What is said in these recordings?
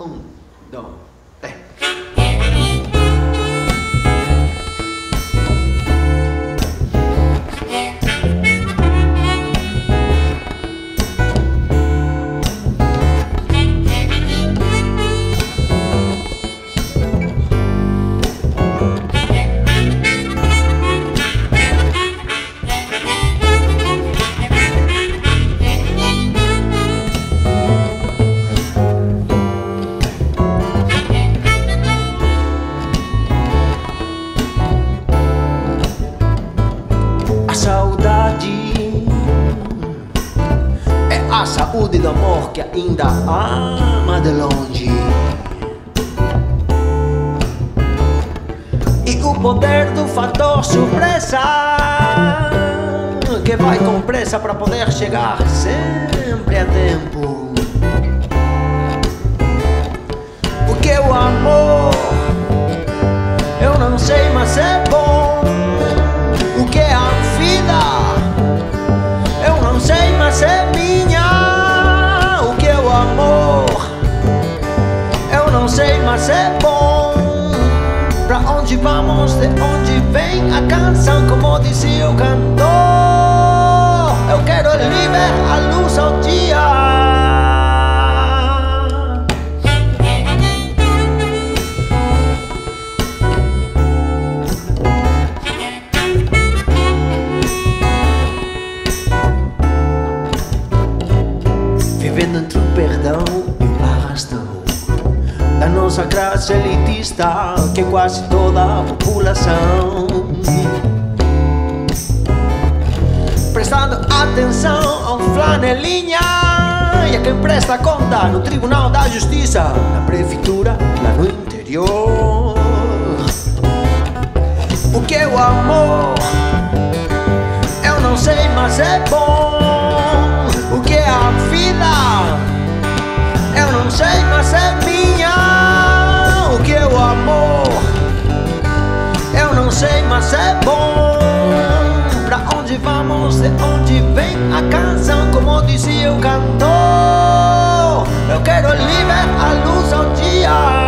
Um, dois, três. A saúde do amor que ainda ama de longe. E o poder do fator surpresa que vai com pressa para poder chegar sempre vamos? De onde vem a canção? Como dizia o cantor. Da nossa classe elitista Que é quase toda a população Prestando atenção ao flanelinha E a quem presta conta no Tribunal da Justiça Na prefeitura, lá no interior O que é o amor? Eu não sei, mas é bom O que é a vida? Eu não sei, de onde vem a canção Como dizia o cantor. Eu quero livre a luz ao dia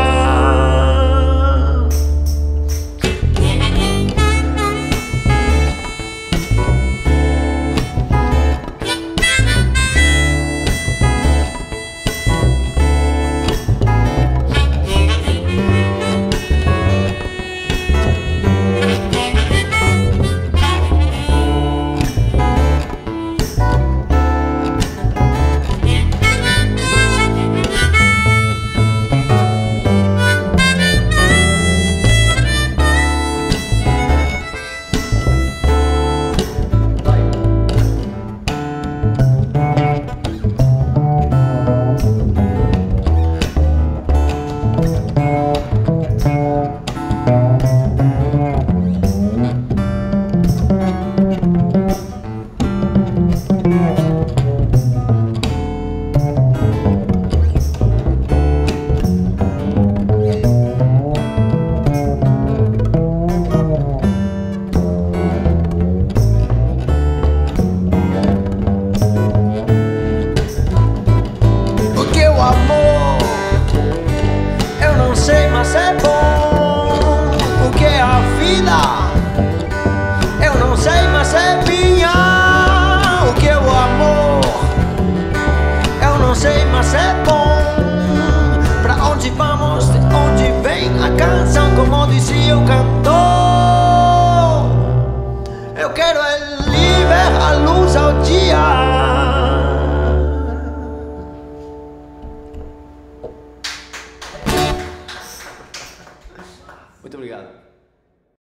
é bom. Pra onde vamos? De onde vem a canção? Como dizia o cantor. Eu quero é livre a luz ao dia. Muito obrigado.